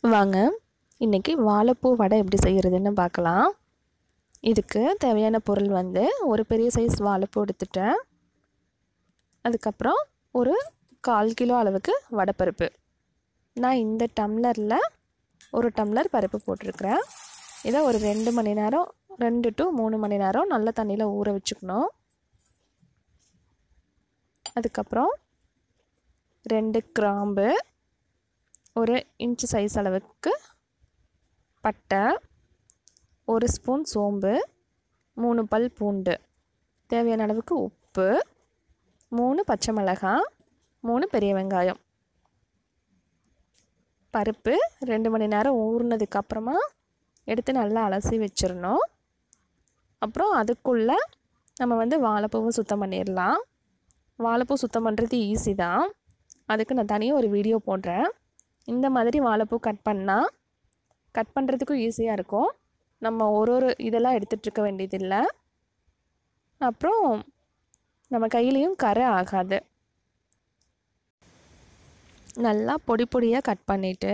வாங்க. இன்றைக்கி வாழைப்பூ வடை எப்படி செய்கிறதுன்னு பார்க்கலாம். இதுக்கு தேவையான பொருள் வந்து ஒரு பெரிய சைஸ் வாழைப்பூ எடுத்துட்டேன். அதுக்கப்புறம் ஒரு கால் கிலோ அளவுக்கு வடைப்பருப்பு. நான் இந்த டம்ளரில் ஒரு டம்ளர் பருப்பு போட்டிருக்கிறேன். இதை ஒரு ரெண்டு மணி நேரம் ரெண்டு டு மூணு மணி நேரம் நல்ல தண்ணியில் ஊற வச்சுக்கணும். அதுக்கப்புறம் ரெண்டு கிராம்பு ஒரு இன்ச்சு சைஸ் அளவுக்கு பட்டை ஒரு ஸ்பூன் சோம்பு மூணு பல் பூண்டு. தேவையான அளவுக்கு உப்பு மூணு பச்சை மிளகாய் மூணு பெரிய வெங்காயம். பருப்பு ரெண்டு மணி நேரம் ஊறினதுக்கப்புறமா எடுத்து நல்லா அலசி வச்சிடணும். அப்புறம் அதுக்குள்ளே நம்ம வந்து வாழைப்பூவும் சுத்தம் பண்ணிடலாம். வாழைப்பூ சுத்தம் பண்ணுறது ஈஸி தான். அதுக்கு நான் தனியாக ஒரு வீடியோ போடுறேன். இந்த மாதிரி வாழைப்பூ கட் பண்ணால் கட் பண்ணுறதுக்கும் ஈஸியாக இருக்கும். நம்ம ஒரு ஒரு இதெல்லாம் எடுத்துகிட்ருக்க வேண்டியதில்லை. அப்புறம் நம்ம கையிலையும் கரை ஆகாது. நல்லா பொடி பொடியாக கட் பண்ணிவிட்டு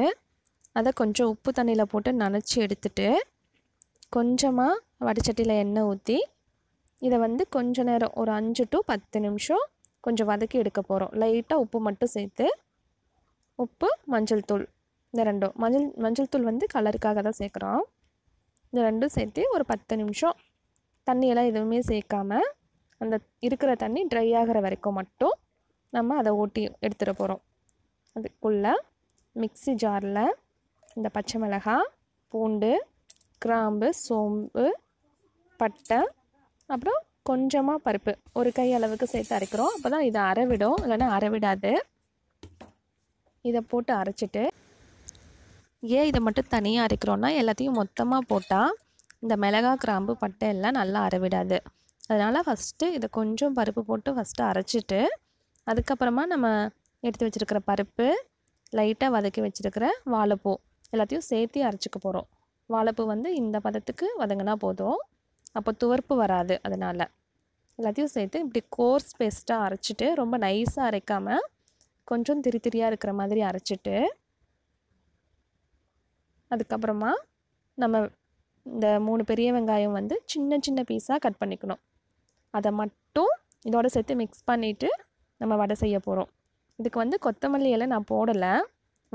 அதை கொஞ்சம் உப்பு தண்ணியில் போட்டு நனைச்சி எடுத்துட்டு கொஞ்சமாக வடிச்சட்டியில் எண்ணெய் ஊற்றி இதை வந்து கொஞ்ச நேரம் ஒரு அஞ்சு டு பத்து நிமிஷம் கொஞ்சம் வதக்கி எடுக்க போகிறோம் லைட்டாக உப்பு மட்டும் சேர்த்து உப்பு மஞ்சள் தூள். இந்த ரெண்டும். மஞ்சள் மஞ்சள் தூள் வந்து கலருக்காக தான் சேர்க்குறோம். இந்த ரெண்டும் சேர்த்து ஒரு பத்து நிமிஷம் தண்ணியெல்லாம் எதுவுமே சேர்க்காம அந்த இருக்கிற தண்ணி ட்ரை ஆகிற வரைக்கும் மட்டும் நம்ம அதை ஓட்டி எடுத்துகிட்டு போகிறோம் அதுக்குள்ளே மிக்ஸி ஜாரில் இந்த பச்சை மிளகாய் பூண்டு கிராம்பு சோம்பு பட்டை அப்புறம் கொஞ்சமாக பருப்பு. ஒரு கை அளவுக்கு சேர்த்து அரைக்கிறோம். அப்போ தான் இதை அரைவிடும். இல்லைன்னா அரைவிடாது. இதை போட்டு அரைச்சிட்டு ஏன் இதை மட்டும் தனியாக அரைக்கிறோன்னா எல்லாத்தையும் மொத்தமாக போட்டால் இந்த மிளகா கிராம்பு பட்டை எல்லாம் நல்லா அரைவிடாது. அதனால் ஃபஸ்ட்டு இதை கொஞ்சம் பருப்பு போட்டு ஃபஸ்ட்டு அரைச்சிட்டு அதுக்கப்புறமா நம்ம எடுத்து வச்சுருக்கிற பருப்பு லைட்டாக வதக்கி வச்சுருக்கிற வாழைப்பூ எல்லாத்தையும் சேர்த்து அரைச்சிக்க போகிறோம் வாழைப்பூ வந்து இந்த பதத்துக்கு வதங்கினா போதும். அப்போ துவர்ப்பு வராது அதனால். எல்லாத்தையும் சேர்த்து இப்படி கோர்ஸ் பேஸ்ட்டாக அரைச்சிட்டு ரொம்ப நைஸாக அரைக்காமல் கொஞ்சம் திரி திரியாக இருக்கிற மாதிரி அரைச்சிட்டு அதுக்கப்புறமா நம்ம இந்த மூணு பெரிய வெங்காயம் வந்து சின்ன சின்ன பீஸாக கட் பண்ணிக்கணும். அதை மட்டும் இதோட சேர்த்து மிக்ஸ் பண்ணிவிட்டு நம்ம வடை செய்ய போகிறோம் இதுக்கு வந்து கொத்தமல்லி இலை நான் போடலை.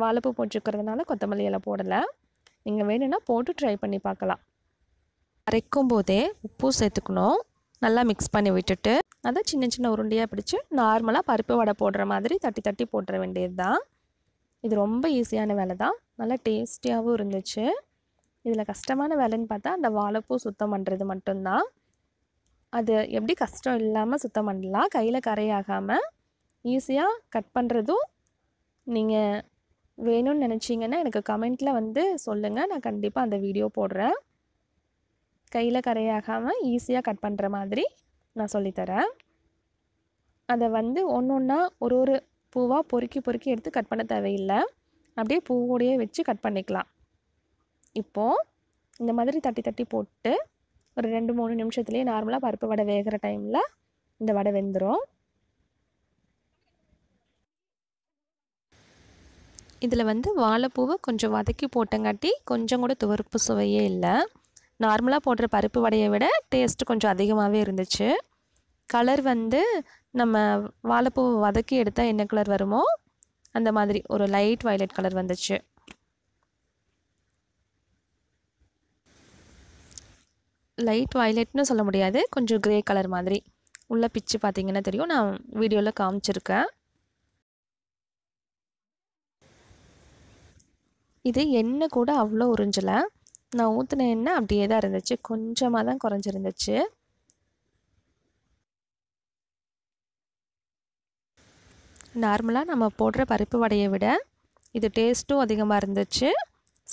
வாழைப்பூ போட்டுருக்கிறதுனால கொத்தமல்லி இலை போடலை. நீங்கள் வேணும்னா போட்டு ட்ரை பண்ணி பார்க்கலாம். அரைக்கும் போதே உப்பு சேர்த்துக்கணும். நல்லா மிக்ஸ் பண்ணி விட்டுட்டு அதை சின்ன சின்ன உருண்டையாக பிடிச்சி நார்மலாக பருப்பு வடை போடுற மாதிரி தட்டி தட்டி போட்டுற வேண்டியது தான் இது ரொம்ப ஈஸியான வேலை தான் நல்லா டேஸ்டியாகவும் இருந்துச்சு. இதில் கஷ்டமான வேலைன்னு பார்த்தா அந்த வாழைப்பூ சுத்தம் பண்ணுறது மட்டும்தான். அது எப்படி கஷ்டம் இல்லாமல் சுத்தம் பண்ணலாம்? கையில் கரையாகாமல் ஈஸியாக கட் பண்ணுறதும் நீங்கள் வேணும்னு நினச்சிங்கன்னா எனக்கு கமெண்ட்டில் வந்து சொல்லுங்கள் நான் கண்டிப்பாக அந்த வீடியோ போடுறேன். கையில் கரையாகாமல் ஈஸியாக கட் பண்ணுற மாதிரி நான் சொல்லித்தரேன் அதை வந்து ஒன்று ஒன்றா ஒரு ஒரு பூவாக பொறுக்கி பொறுக்கி எடுத்து கட் பண்ண தேவையில்லை. அப்படியே பூவோடையே வச்சு கட் பண்ணிக்கலாம். இப்போது இந்த மாதிரி தட்டி தட்டி போட்டு ஒரு ரெண்டு மூணு நிமிஷத்துலேயே நார்மலாக பருப்பு வடை வேகிற டைமில் இந்த வடை வெந்துடும் இதில் வந்து வாழைப்பூவை கொஞ்சம் வதக்கி போட்டங்காட்டி கொஞ்சம் கூட துவர்ப்பு சுவையே இல்லை. நார்மலாக போடுற பருப்பு வடையை விட டேஸ்ட்டு கொஞ்சம் அதிகமாகவே இருந்துச்சு. கலர் வந்து நம்ம வாழைப்பூ வதக்கி எடுத்தால் என்ன கலர் வருமோ அந்த மாதிரி ஒரு லைட் வயலட் கலர் வந்துச்சு. லைட் வயலட்னு சொல்ல முடியாது கொஞ்சம் க்ரே கலர் மாதிரி. உள்ளே பிச்சு பார்த்தீங்கன்னா தெரியும் நான் வீடியோவில் காமிச்சிருக்கேன். இது எண்ணெய் கூட அவ்வளோ உறிஞ்சலை. நான் ஊற்றின எண்ணெய் அப்படியே தான் இருந்துச்சு. கொஞ்சமாக தான் குறைஞ்சிருந்துச்சு. நார்மலாக நம்ம போடுற பருப்பு வடையை விட இது டேஸ்ட்டும் அதிகமாக இருந்துச்சு.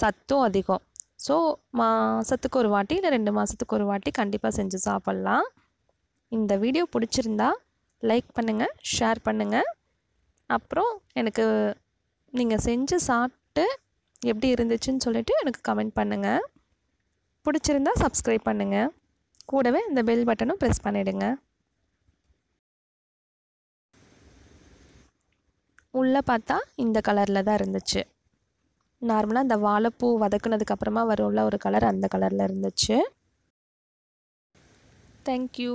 சத்தும் அதிகம். ஸோ மாதத்துக்கு ஒரு வாட்டி இல்லை ரெண்டு மாதத்துக்கு ஒரு வாட்டி கண்டிப்பாக செஞ்சு சாப்பிட்லாம். இந்த வீடியோ பிடிச்சிருந்தா லைக் பண்ணுங்கள் ஷேர் பண்ணுங்கள் அப்புறம் எனக்கு நீங்கள் செஞ்சு சாப்பிட்டு எப்படி இருந்துச்சுன்னு சொல்லிவிட்டு எனக்கு கமெண்ட் பண்ணுங்கள் பிடிச்சிருந்தா சப்ஸ்கிரைப் பண்ணுங்கள் கூடவே இந்த பெல் பட்டனும் ப்ரெஸ் பண்ணிவிடுங்க உள்ளே பார்த்தா இந்த கலரில் தான் இருந்துச்சு. நார்மலாக இந்த வாழைப்பூ வதக்குனதுக்கப்புறமா வரும்ல ஒரு கலர் அந்த கலரில் இருந்துச்சு. தேங்க்யூ